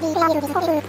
第一个要记住第一